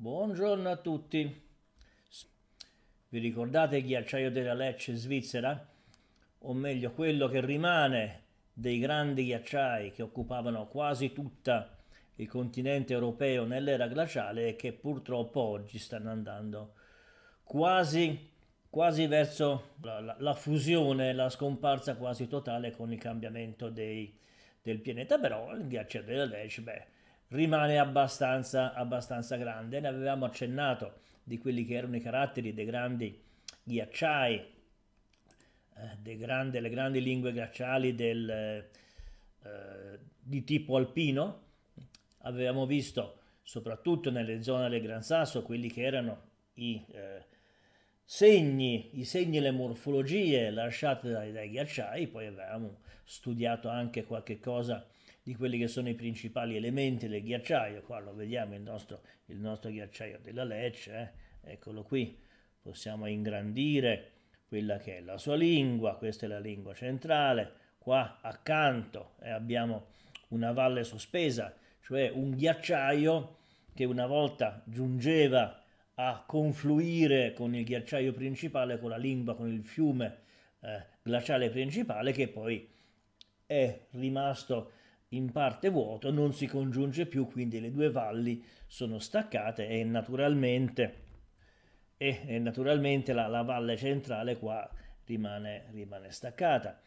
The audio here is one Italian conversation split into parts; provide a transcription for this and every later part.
Buongiorno a tutti. Vi ricordate il ghiacciaio della Lecce Svizzera? O meglio, quello che rimane dei grandi ghiacciai che occupavano quasi tutta il continente europeo nell'era glaciale e che purtroppo oggi stanno andando quasi, quasi verso la, la, la fusione, la scomparsa quasi totale con il cambiamento dei, del pianeta. Però il ghiacciaio della Lecce, beh, rimane abbastanza, abbastanza grande. Ne avevamo accennato di quelli che erano i caratteri dei grandi ghiacciai, eh, dei grandi, lingue glaciali del, eh, di tipo alpino. Avevamo visto soprattutto nelle zone del Gran Sasso quelli che erano i eh, segni, i segni le morfologie lasciate dai, dai ghiacciai, poi avevamo studiato anche qualche cosa di quelli che sono i principali elementi del ghiacciaio. Qua lo vediamo il nostro, il nostro ghiacciaio della Lecce, eh? eccolo qui, possiamo ingrandire quella che è la sua lingua, questa è la lingua centrale, qua accanto eh, abbiamo una valle sospesa, cioè un ghiacciaio che una volta giungeva a confluire con il ghiacciaio principale, con la lingua, con il fiume eh, glaciale principale, che poi è rimasto in parte vuoto, non si congiunge più, quindi le due valli sono staccate e naturalmente, e, e naturalmente la, la, valle centrale qua rimane, rimane staccata.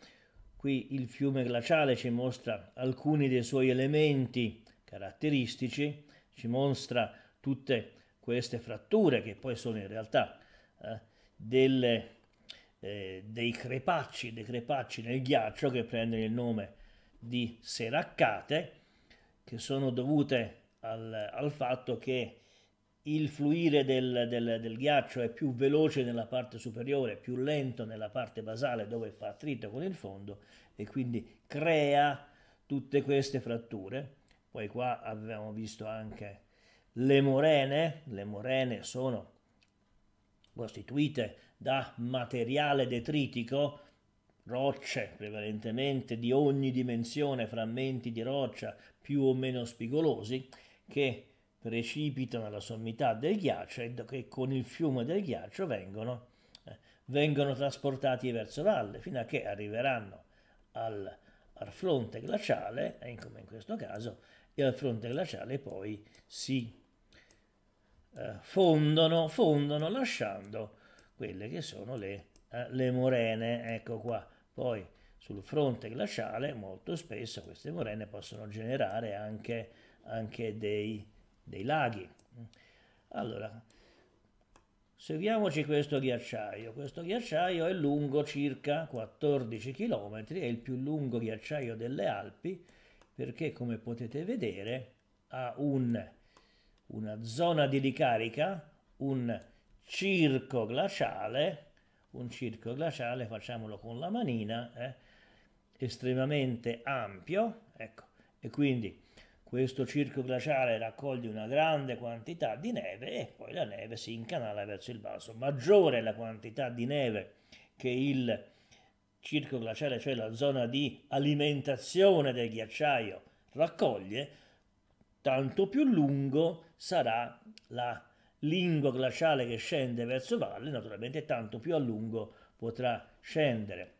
Qui il fiume glaciale ci mostra alcuni dei suoi elementi caratteristici, ci mostra tutte queste fratture che poi sono in realtà eh, delle, eh, dei crepacci, dei crepacci nel ghiaccio che prendono il nome di seraccate che sono dovute al, al fatto che il fluire del, del, del, ghiaccio è più veloce nella parte superiore, più lento nella parte basale dove fa attrito con il fondo e quindi crea tutte queste fratture. Poi qua abbiamo visto anche le morene, le morene sono costituite da materiale detritico rocce prevalentemente di ogni dimensione, frammenti di roccia più o meno spigolosi, che precipitano alla sommità del ghiaccio e che con il fiume del ghiaccio vengono, eh, vengono trasportati verso valle fino a che arriveranno al, al fronte glaciale, eh, come in questo caso, e al fronte glaciale poi si eh, fondono, fondono lasciando quelle che sono le eh, le morene, ecco qua. Poi sul fronte glaciale molto spesso queste morene possono generare anche, anche dei, dei laghi. Allora, seguiamoci questo ghiacciaio. Questo ghiacciaio è lungo circa 14 km, è il più lungo ghiacciaio delle Alpi perché come potete vedere ha un, una zona di ricarica, un circo glaciale un circo glaciale, facciamolo con la manina, eh, estremamente ampio, ecco, e quindi questo circo glaciale raccoglie una grande quantità di neve e poi la neve si incanala verso il basso. Maggiore la quantità di neve che il circo glaciale, cioè la zona di alimentazione del ghiacciaio, raccoglie, tanto più lungo sarà la lingua glaciale che scende verso valle, naturalmente tanto più a lungo potrà scendere.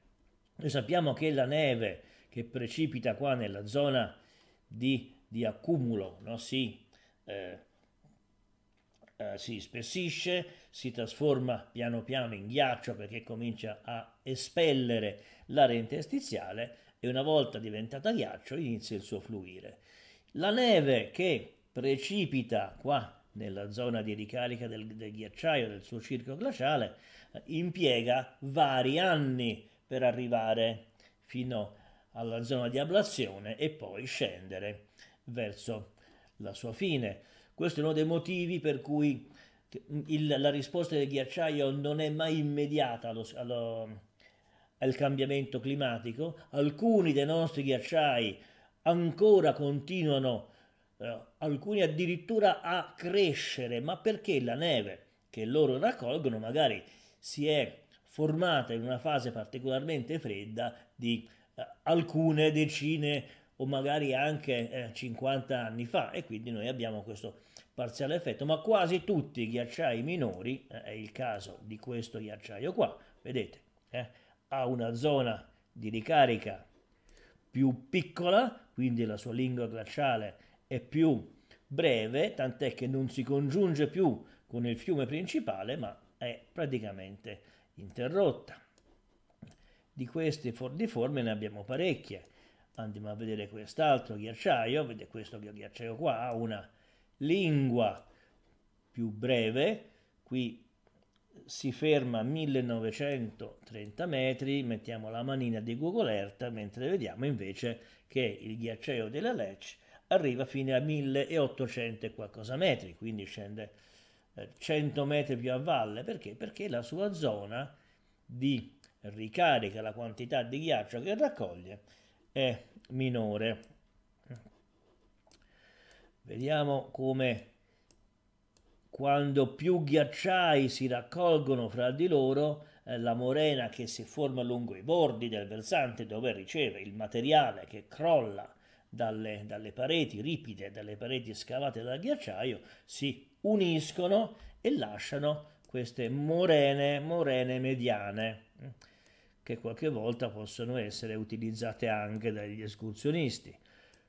Noi sappiamo che la neve che precipita qua nella zona di, di accumulo no? si, eh, eh, si spessisce, si trasforma piano piano in ghiaccio perché comincia a espellere l'aria interstiziale e una volta diventata ghiaccio inizia il suo fluire. La neve che precipita qua nella zona di ricarica del, del ghiacciaio del suo circo glaciale, eh, impiega vari anni per arrivare fino alla zona di ablazione e poi scendere verso la sua fine. Questo è uno dei motivi per cui il, la risposta del ghiacciaio non è mai immediata allo, allo, al cambiamento climatico. Alcuni dei nostri ghiacciai ancora continuano eh, alcuni addirittura a crescere, ma perché la neve che loro raccolgono magari si è formata in una fase particolarmente fredda di eh, alcune decine o magari anche eh, 50 anni fa e quindi noi abbiamo questo parziale effetto, ma quasi tutti i ghiacciai minori, eh, è il caso di questo ghiacciaio qua, vedete, eh, ha una zona di ricarica più piccola, quindi la sua lingua glaciale è più breve, tant'è che non si congiunge più con il fiume principale, ma è praticamente interrotta. Di queste forme ne abbiamo parecchie. Andiamo a vedere quest'altro ghiacciaio, vedete questo ghiacciaio qua ha una lingua più breve, qui si ferma a 1930 metri, mettiamo la manina di Google Earth, mentre vediamo invece che il ghiacciaio della Lech arriva fino a 1800 e qualcosa metri, quindi scende 100 eh, metri più a valle, perché? Perché la sua zona di ricarica, la quantità di ghiaccio che raccoglie, è minore. Vediamo come quando più ghiacciai si raccolgono fra di loro, eh, la morena che si forma lungo i bordi del versante dove riceve il materiale che crolla dalle, dalle pareti ripide, dalle pareti scavate dal ghiacciaio, si uniscono e lasciano queste morene, morene mediane, che qualche volta possono essere utilizzate anche dagli escursionisti.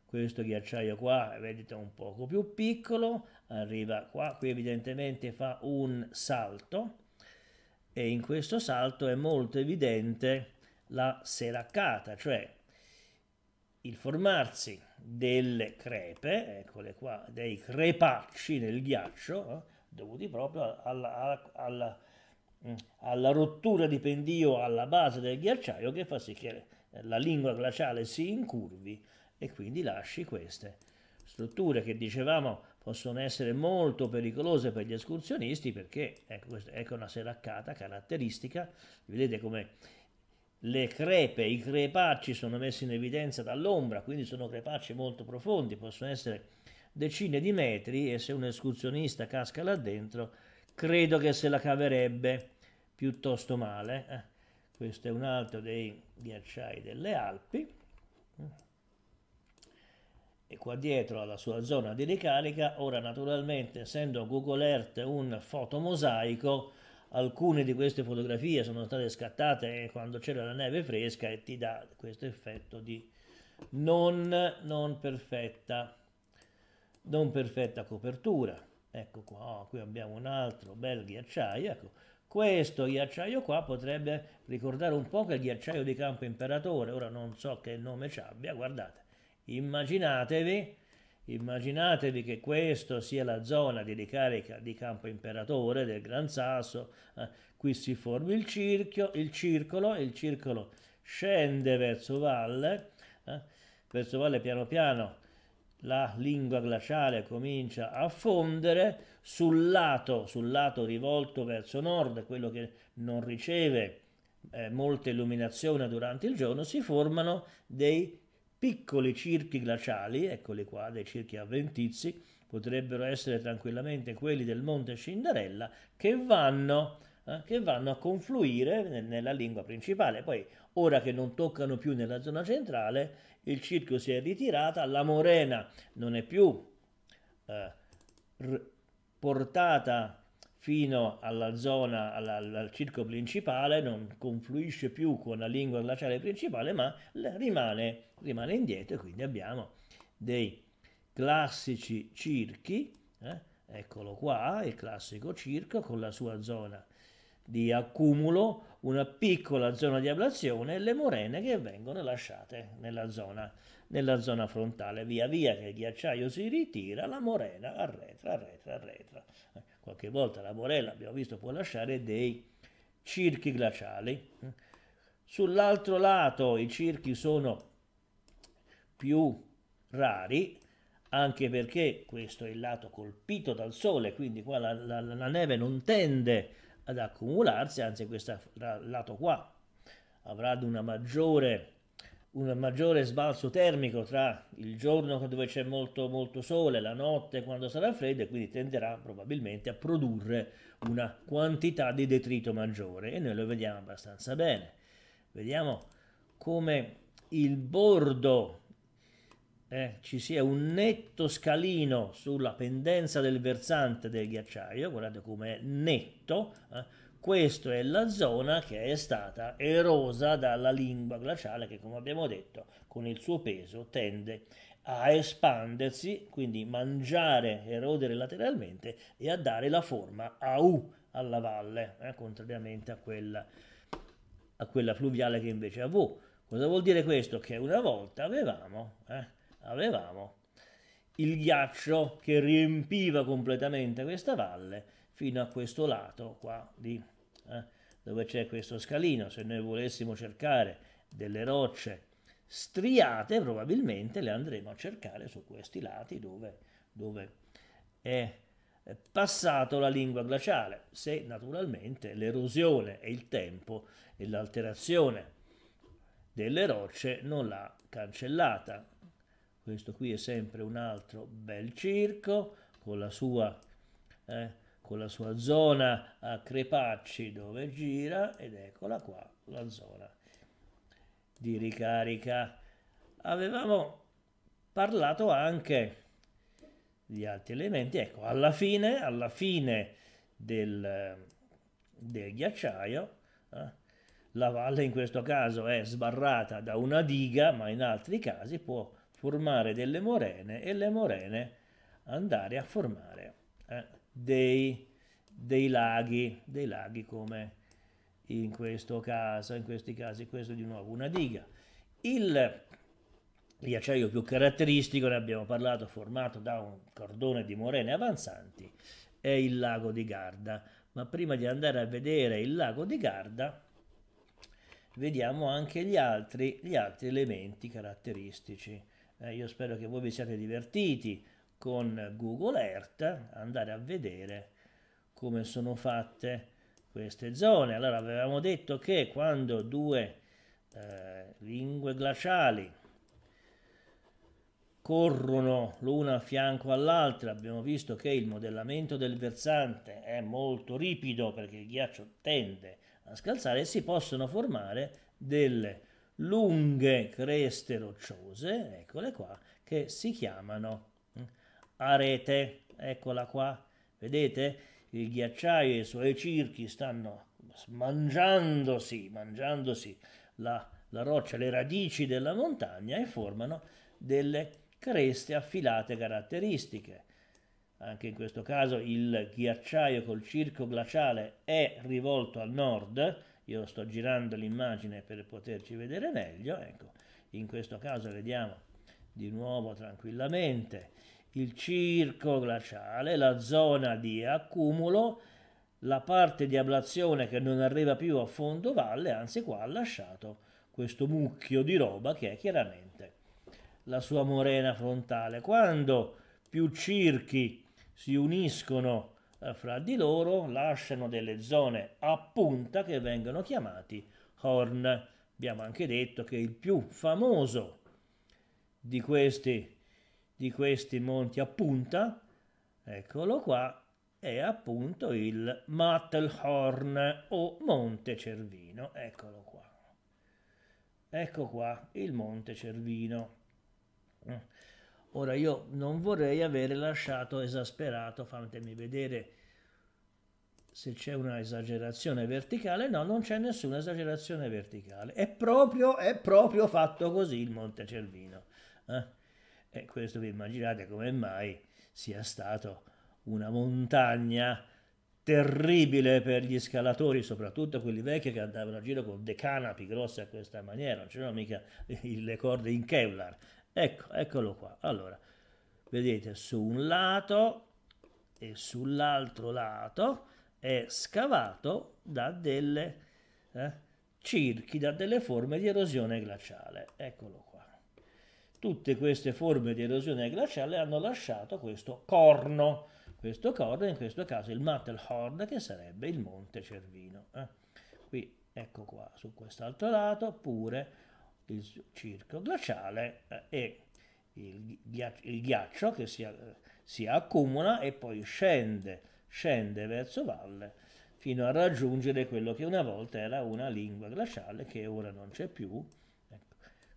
Questo ghiacciaio qua, vedete, un poco più piccolo, arriva qua, qui evidentemente fa un salto e in questo salto è molto evidente la seraccata, cioè il formarsi delle crepe, eccole qua, dei crepacci nel ghiaccio, eh, dovuti proprio alla, alla, alla, mm, alla, rottura di pendio alla base del ghiacciaio che fa sì che la lingua glaciale si incurvi e quindi lasci queste strutture che dicevamo possono essere molto pericolose per gli escursionisti perché ecco, ecco una seraccata caratteristica, vedete come le crepe, i crepacci sono messi in evidenza dall'ombra, quindi sono crepacci molto profondi, possono essere decine di metri e se un escursionista casca là dentro, credo che se la caverebbe piuttosto male. Eh, questo è un altro dei ghiacciai delle Alpi. E qua dietro alla sua zona di ricarica, ora naturalmente essendo Google Earth un fotomosaico, alcune di queste fotografie sono state scattate quando c'era la neve fresca e ti dà questo effetto di non, non, perfetta, non perfetta copertura. Ecco qua, oh, qui abbiamo un altro bel ghiacciaio. Ecco, questo ghiacciaio qua potrebbe ricordare un po' che il ghiacciaio di Campo Imperatore, ora non so che nome ci abbia, guardate, immaginatevi Immaginatevi che questo sia la zona di ricarica di Campo Imperatore del Gran Sasso, eh, qui si forma il, circhio, il circolo, il circolo scende verso valle, eh, verso valle piano piano la lingua glaciale comincia a fondere, sul lato, sul lato rivolto verso nord, quello che non riceve eh, molta illuminazione durante il giorno, si formano dei piccoli circhi glaciali, eccoli qua, dei circhi avventizi, potrebbero essere tranquillamente quelli del monte Cinderella, che vanno, eh, che vanno a confluire nella lingua principale. Poi, ora che non toccano più nella zona centrale, il circo si è ritirata, la morena non è più eh, portata fino alla zona, alla, al circo principale, non confluisce più con la lingua glaciale principale, ma rimane, rimane indietro quindi abbiamo dei classici circhi, eh? eccolo qua, il classico circo con la sua zona di accumulo, una piccola zona di ablazione e le morene che vengono lasciate nella zona, nella zona frontale. Via via che il ghiacciaio si ritira, la morena arretra, arretra, arretra qualche volta la morella, abbiamo visto, può lasciare dei circhi glaciali. Sull'altro lato i circhi sono più rari, anche perché questo è il lato colpito dal sole, quindi qua la, la, la neve non tende ad accumularsi, anzi questo lato qua avrà una maggiore un maggiore sbalzo termico tra il giorno dove c'è molto, molto sole, la notte quando sarà freddo e quindi tenderà probabilmente a produrre una quantità di detrito maggiore. E noi lo vediamo abbastanza bene. Vediamo come il bordo eh, ci sia un netto scalino sulla pendenza del versante del ghiacciaio, guardate come è netto, eh, questa è la zona che è stata erosa dalla lingua glaciale che come abbiamo detto con il suo peso tende a espandersi, quindi mangiare, erodere lateralmente e a dare la forma a U alla valle, eh, contrariamente a quella, a quella fluviale che invece ha V. Cosa vuol dire questo? Che una volta avevamo, eh, avevamo il ghiaccio che riempiva completamente questa valle fino a questo lato qua di, eh, dove c'è questo scalino. Se noi volessimo cercare delle rocce striate, probabilmente le andremo a cercare su questi lati dove, dove è passato la lingua glaciale, se naturalmente l'erosione e il tempo e l'alterazione delle rocce non l'ha cancellata. Questo qui è sempre un altro bel circo con la sua, eh, con la sua zona a crepacci dove gira ed eccola qua la zona di ricarica. Avevamo parlato anche di altri elementi. Ecco, alla fine, alla fine del, del ghiacciaio, eh, la valle in questo caso è sbarrata da una diga, ma in altri casi può formare delle morene e le morene andare a formare eh, dei, dei, laghi, dei laghi come in questo caso, in questi casi questo di nuovo una diga. Il ghiacciaio più caratteristico, ne abbiamo parlato, formato da un cordone di morene avanzanti, è il lago di Garda. Ma prima di andare a vedere il lago di Garda, vediamo anche gli altri, gli altri elementi caratteristici. Eh, io spero che voi vi siate divertiti con Google Earth, andare a vedere come sono fatte queste zone. Allora avevamo detto che quando due eh, lingue glaciali corrono l'una a fianco all'altra, abbiamo visto che il modellamento del versante è molto ripido perché il ghiaccio tende a scalzare e si possono formare delle lunghe creste rocciose, eccole qua, che si chiamano hm, arete. Eccola qua, vedete? Il ghiacciaio e i suoi circhi stanno mangiandosi, mangiandosi la, la roccia, le radici della montagna e formano delle creste affilate caratteristiche. Anche in questo caso il ghiacciaio col circo glaciale è rivolto al nord, io sto girando l'immagine per poterci vedere meglio, ecco, in questo caso vediamo di nuovo tranquillamente il circo glaciale, la zona di accumulo, la parte di ablazione che non arriva più a fondo valle, anzi qua ha lasciato questo mucchio di roba che è chiaramente la sua morena frontale. Quando più circhi si uniscono eh, fra di loro, lasciano delle zone a punta che vengono chiamati horn. Abbiamo anche detto che il più famoso di questi, di questi monti a punta, eccolo qua, è appunto il Mattelhorn o Monte Cervino. Eccolo qua. Ecco qua il Monte Cervino. Ora io non vorrei avere lasciato esasperato, fatemi vedere se c'è una esagerazione verticale, no, non c'è nessuna esagerazione verticale, è proprio, è proprio fatto così il Monte Cervino. Eh? E questo vi immaginate come mai sia stato una montagna terribile per gli scalatori, soprattutto quelli vecchi che andavano a giro con dei canapi grossi a questa maniera, non c'erano mica le corde in Kevlar, Ecco, eccolo qua. Allora, vedete su un lato e sull'altro lato è scavato da delle eh, circhi, da delle forme di erosione glaciale. Eccolo qua. Tutte queste forme di erosione glaciale hanno lasciato questo corno, questo corno in questo caso il Matterhorn che sarebbe il Monte Cervino. Eh. Qui, ecco qua, su quest'altro lato pure il circo glaciale eh, e il ghiaccio, il ghiaccio che si, si, accumula e poi scende, scende verso valle fino a raggiungere quello che una volta era una lingua glaciale che ora non c'è più.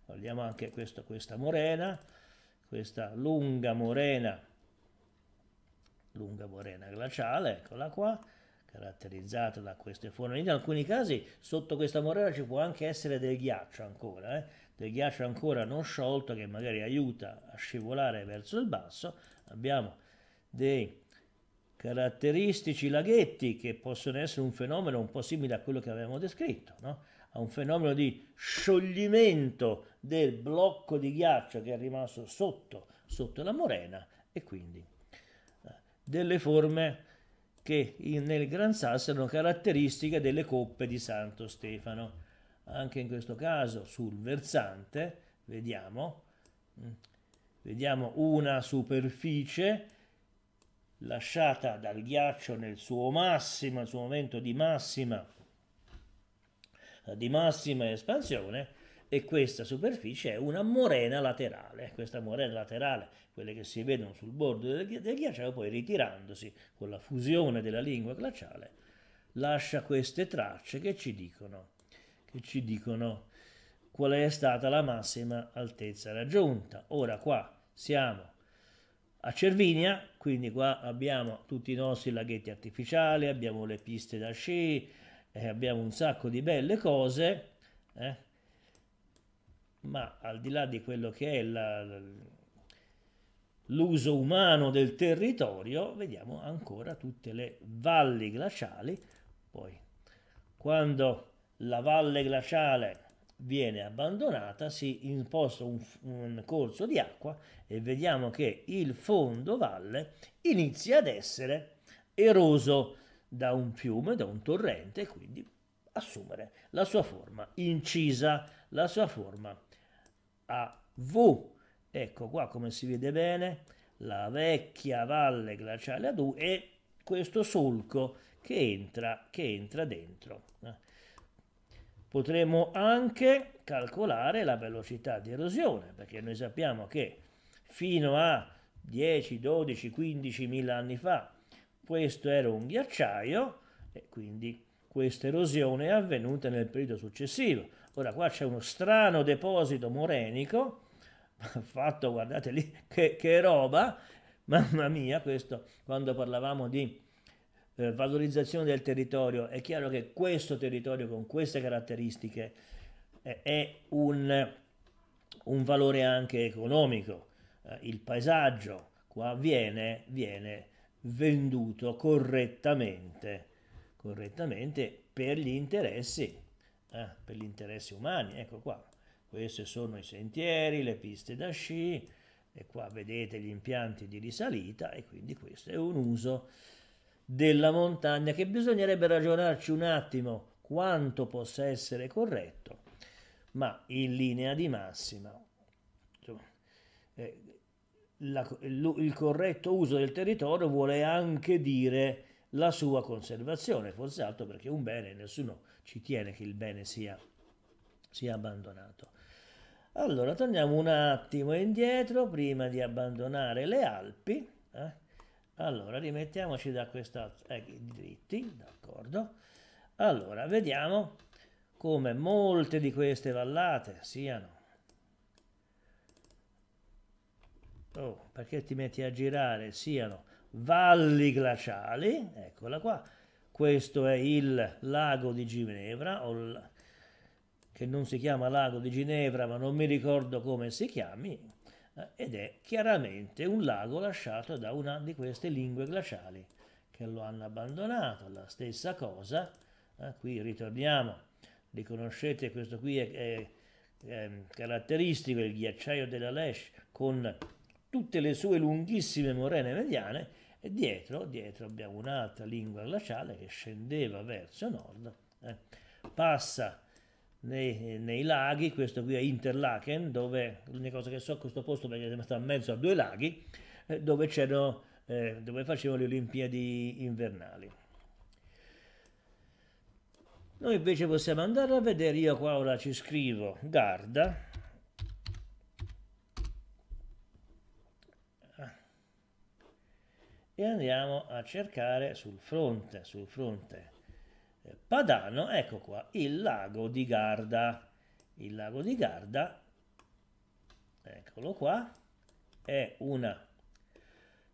Guardiamo anche questo, questa morena questa lunga morena, lunga morena glaciale, eccola qua, caratterizzata da queste forme. In alcuni casi sotto questa morena ci può anche essere del ghiaccio ancora, eh? del ghiaccio ancora non sciolto che magari aiuta a scivolare verso il basso. Abbiamo dei caratteristici laghetti che possono essere un fenomeno un po' simile a quello che avevamo descritto, no? a un fenomeno di scioglimento del blocco di ghiaccio che è rimasto sotto, sotto la morena e quindi eh, delle forme che nel Gran Sasso erano caratteristiche delle coppe di Santo Stefano. Anche in questo caso sul versante vediamo, mm, vediamo una superficie lasciata dal ghiaccio nel suo massimo, nel suo momento di massima, di massima espansione, e questa superficie è una morena laterale. Questa morena laterale, quelle che si vedono sul bordo del, del ghiacciaio, poi ritirandosi con la fusione della lingua glaciale, lascia queste tracce che ci dicono, che ci dicono qual è stata la massima altezza raggiunta. Ora qua siamo a Cervinia, quindi qua abbiamo tutti i nostri laghetti artificiali, abbiamo le piste da sci, eh, abbiamo un sacco di belle cose, eh? ma al di là di quello che è l'uso umano del territorio, vediamo ancora tutte le valli glaciali, poi quando la valle glaciale viene abbandonata, si imposta un, un, corso di acqua e vediamo che il fondo valle inizia ad essere eroso da un fiume, da un torrente e quindi assumere la sua forma incisa, la sua forma a V. Ecco qua come si vede bene la vecchia valle glaciale ad U e questo solco che entra, che entra dentro. Potremo anche calcolare la velocità di erosione, perché noi sappiamo che fino a 10, 12, 15 mila anni fa questo era un ghiacciaio e quindi questa erosione è avvenuta nel periodo successivo. Ora qua c'è uno strano deposito morenico, fatto, guardate lì, che, che roba, mamma mia, questo quando parlavamo di eh, valorizzazione del territorio, è chiaro che questo territorio con queste caratteristiche eh, è un, un, valore anche economico. Eh, il paesaggio qua viene, viene venduto correttamente, correttamente per gli interessi, per gli interessi umani. Ecco qua, questi sono i sentieri, le piste da sci, e qua vedete gli impianti di risalita e quindi questo è un uso della montagna che bisognerebbe ragionarci un attimo quanto possa essere corretto, ma in linea di massima eh, la, il, il corretto uso del territorio vuole anche dire la sua conservazione, forse altro perché un bene, nessuno ci tiene che il bene sia, sia abbandonato. Allora, torniamo un attimo indietro prima di abbandonare le Alpi. Eh? Allora, rimettiamoci da questa eh, dritti, d'accordo? Allora, vediamo come molte di queste vallate siano. Oh, perché ti metti a girare? Siano valli glaciali, eccola qua. Questo è il lago di Ginevra, che non si chiama lago di Ginevra, ma non mi ricordo come si chiami, ed è chiaramente un lago lasciato da una di queste lingue glaciali che lo hanno abbandonato. La stessa cosa, eh, qui ritorniamo, riconoscete questo qui è, è, è caratteristico, il ghiacciaio della Lesch con tutte le sue lunghissime morene mediane e dietro, dietro abbiamo un'altra lingua glaciale che scendeva verso nord, eh, passa nei, nei, laghi, questo qui è Interlaken, dove l'unica cosa che so a questo posto perché sta in mezzo a due laghi, eh, dove, c'erano, eh, dove facevano le Olimpiadi invernali. Noi invece possiamo andare a vedere, io qua ora ci scrivo Garda, e andiamo a cercare sul fronte, sul fronte Padano, ecco qua, il lago di Garda. Il lago di Garda, eccolo qua, è una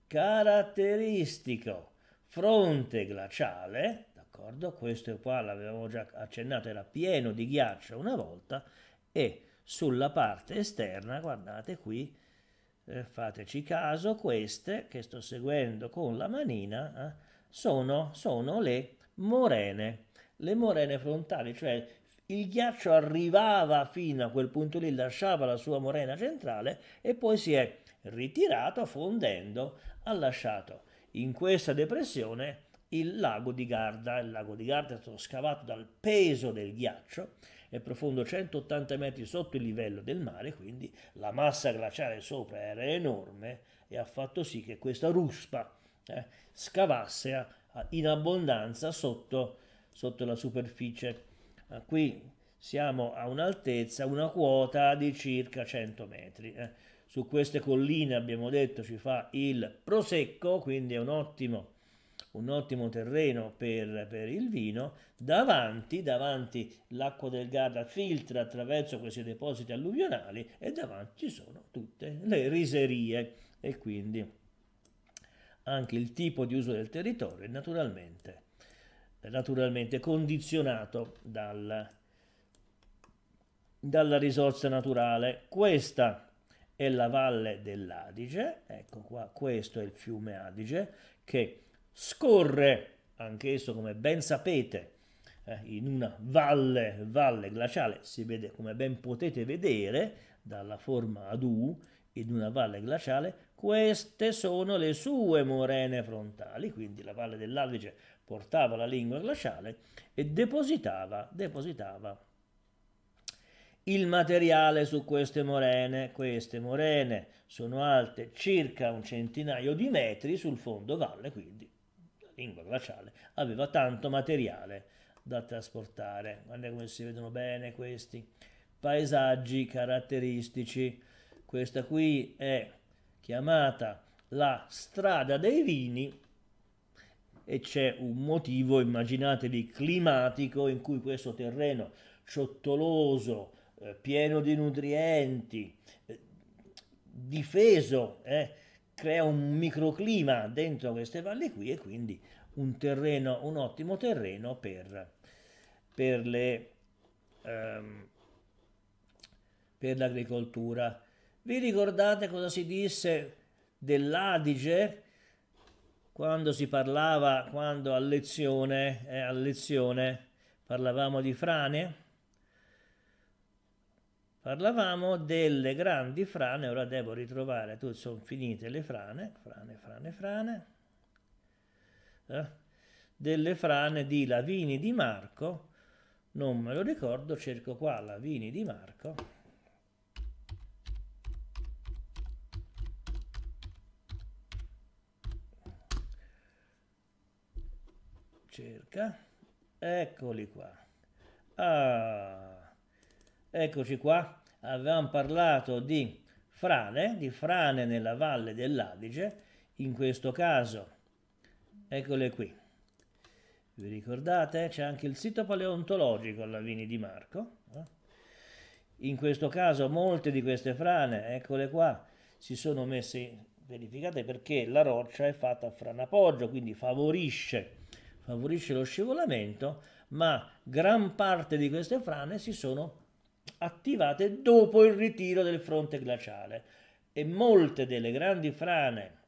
caratteristico fronte glaciale, d'accordo? Questo qua l'avevamo già accennato, era pieno di ghiaccio una volta e sulla parte esterna, guardate qui, eh, fateci caso, queste che sto seguendo con la manina eh, sono, sono le morene, le morene frontali, cioè il ghiaccio arrivava fino a quel punto lì, lasciava la sua morena centrale e poi si è ritirato fondendo, ha lasciato in questa depressione il lago di Garda. Il lago di Garda è stato scavato dal peso del ghiaccio, è profondo 180 metri sotto il livello del mare, quindi la massa glaciale sopra era enorme e ha fatto sì che questa ruspa eh, scavasse in abbondanza sotto, sotto la superficie. Ah, qui siamo a un'altezza, una quota di circa 100 metri. Eh. Su queste colline abbiamo detto ci fa il prosecco, quindi è un ottimo, un ottimo terreno per, per, il vino. Davanti, davanti l'acqua del Garda filtra attraverso questi depositi alluvionali e davanti ci sono tutte le riserie e quindi anche il tipo di uso del territorio è naturalmente, naturalmente condizionato dal, dalla risorsa naturale. Questa è la valle dell'Adige, ecco qua, questo è il fiume Adige che scorre, anch'esso come ben sapete, eh, in una valle, valle glaciale, si vede come ben potete vedere dalla forma ad U, in una valle glaciale, queste sono le sue morene frontali, quindi la valle dell'Adige portava la lingua glaciale e depositava, depositava il materiale su queste morene. Queste morene sono alte circa un centinaio di metri sul fondo valle, quindi la lingua glaciale aveva tanto materiale da trasportare. Guardate come si vedono bene questi paesaggi caratteristici. Questa qui è chiamata la strada dei vini e c'è un motivo, immaginatevi, climatico in cui questo terreno ciottoloso, eh, pieno di nutrienti, eh, difeso, eh, crea un microclima dentro queste valli qui e quindi un terreno, un ottimo terreno per, per, ehm, per l'agricoltura. Vi ricordate cosa si disse dell'Adige quando si parlava, quando a lezione, eh, a lezione parlavamo di frane? Parlavamo delle grandi frane, ora devo ritrovare, tu sono finite le frane, frane, frane, frane, eh? delle frane di Lavini di Marco, non me lo ricordo, cerco qua Lavini di Marco. Cerca, eccoli qua. Ah, Eccoci qua, avevamo parlato di frane, di frane nella valle dell'Adige, in questo caso, eccole qui. Vi ricordate? C'è anche il sito paleontologico alla Vini di Marco. Eh? In questo caso molte di queste frane, eccole qua, si sono messe, verificate perché la roccia è fatta a franapoggio, quindi favorisce, favorisce lo scivolamento, ma gran parte di queste frane si sono attivate dopo il ritiro del fronte glaciale. E molte delle grandi frane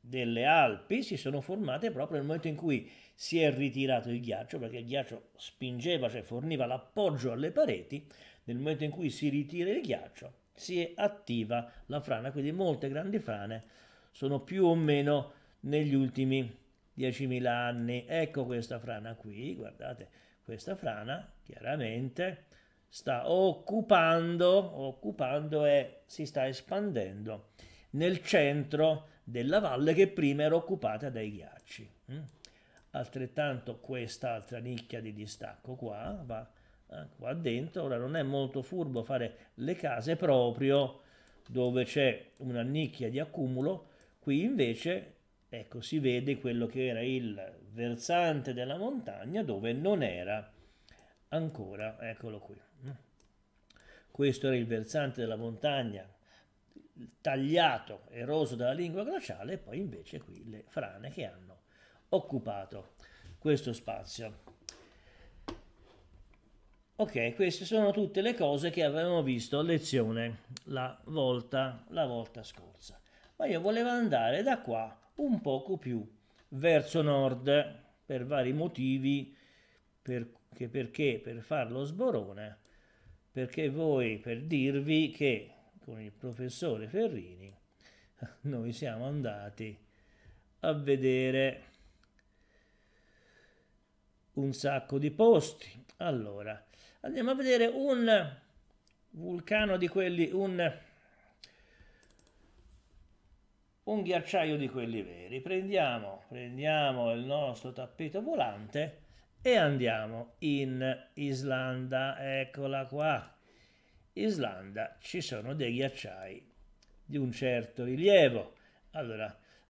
delle Alpi si sono formate proprio nel momento in cui si è ritirato il ghiaccio, perché il ghiaccio spingeva, cioè forniva l'appoggio alle pareti, nel momento in cui si ritira il ghiaccio si attiva la frana, quindi molte grandi frane sono più o meno negli ultimi 10.000 anni. Ecco questa frana qui, guardate, questa frana chiaramente sta occupando, occupando e si sta espandendo nel centro della valle che prima era occupata dai ghiacci. Mm? Altrettanto quest'altra nicchia di distacco qua va eh, qua dentro. Ora non è molto furbo fare le case proprio dove c'è una nicchia di accumulo, qui invece ecco si vede quello che era il versante della montagna dove non era ancora, eccolo qui. Questo era il versante della montagna, tagliato, eroso dalla lingua glaciale e poi invece qui le frane che hanno occupato questo spazio. Ok, queste sono tutte le cose che avevamo visto a lezione la volta, la volta scorsa. Ma io volevo andare da qua un poco più verso nord per vari motivi, perché, perché per fare lo sborone, perché voi per dirvi che con il professore Ferrini noi siamo andati a vedere un sacco di posti. Allora, andiamo a vedere un vulcano di quelli, un, un ghiacciaio di quelli veri. Prendiamo, prendiamo il nostro tappeto volante e andiamo in Islanda. Eccola qua. Islanda ci sono dei ghiacciai di un certo rilievo. Allora,